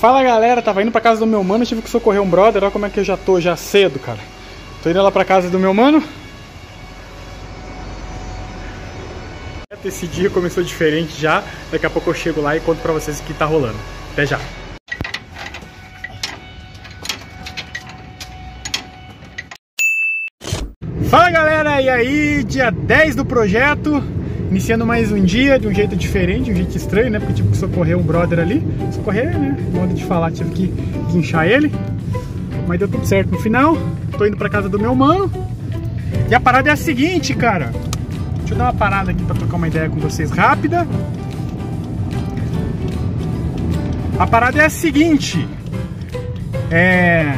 Fala galera, tava indo pra casa do meu mano, tive que socorrer um brother, olha como é que eu já tô já cedo, cara. Tô indo lá pra casa do meu mano. Esse dia começou diferente já, daqui a pouco eu chego lá e conto pra vocês o que tá rolando. Até já. Fala galera, e aí, dia 10 do projeto, Iniciando mais um dia de um jeito diferente, de um jeito estranho, né? Porque tive que socorrer um brother ali. Socorrer, né? Modo de falar, tive que guinchar ele. Mas deu tudo certo no final. Tô indo pra casa do meu mano. E a parada é a seguinte, cara. Deixa eu dar uma parada aqui pra trocar uma ideia com vocês rápida. A parada é a seguinte. É...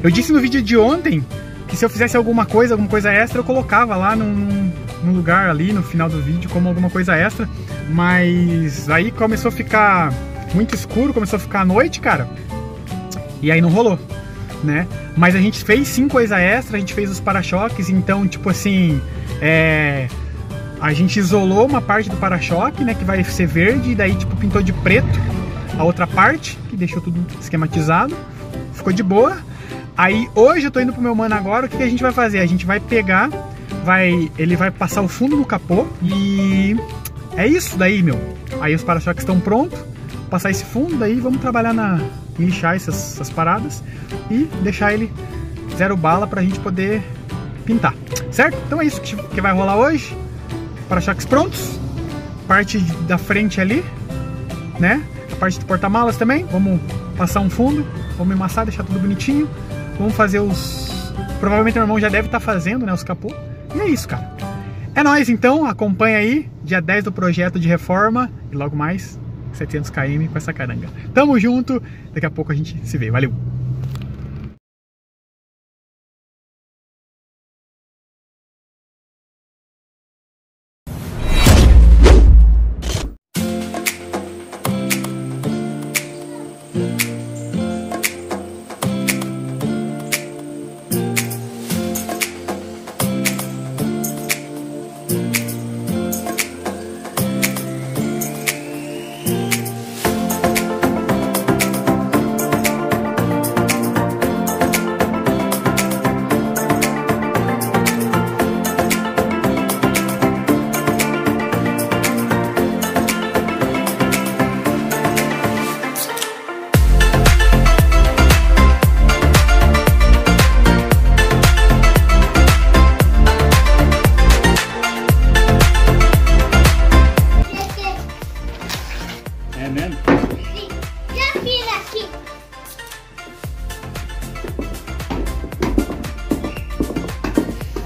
Eu disse no vídeo de ontem que se eu fizesse alguma coisa, alguma coisa extra, eu colocava lá num, num lugar ali no final do vídeo como alguma coisa extra, mas aí começou a ficar muito escuro, começou a ficar noite, cara, e aí não rolou, né? Mas a gente fez sim coisa extra, a gente fez os para-choques, então, tipo assim, é... A gente isolou uma parte do para-choque, né, que vai ser verde, e daí, tipo, pintou de preto a outra parte, que deixou tudo esquematizado, ficou de boa. Aí, hoje eu tô indo pro meu mano agora, o que, que a gente vai fazer? A gente vai pegar vai, ele vai passar o fundo no capô e é isso daí, meu. Aí os para-choques estão prontos, passar esse fundo, daí vamos trabalhar na lixar essas, essas paradas e deixar ele zero bala pra gente poder pintar, certo? Então é isso que, vai rolar hoje. Para-choques prontos, parte da frente ali, né? A parte do porta-malas também. Vamos passar um fundo, vamos emassar, deixar tudo bonitinho. Vamos fazer os. Provavelmente meu irmão já deve estar tá fazendo, né? Os capô. E é isso, cara. É nóis então, acompanha aí, dia 10 do projeto de reforma e logo mais 700 km com essa caranga. Tamo junto, daqui a pouco a gente se vê. Valeu!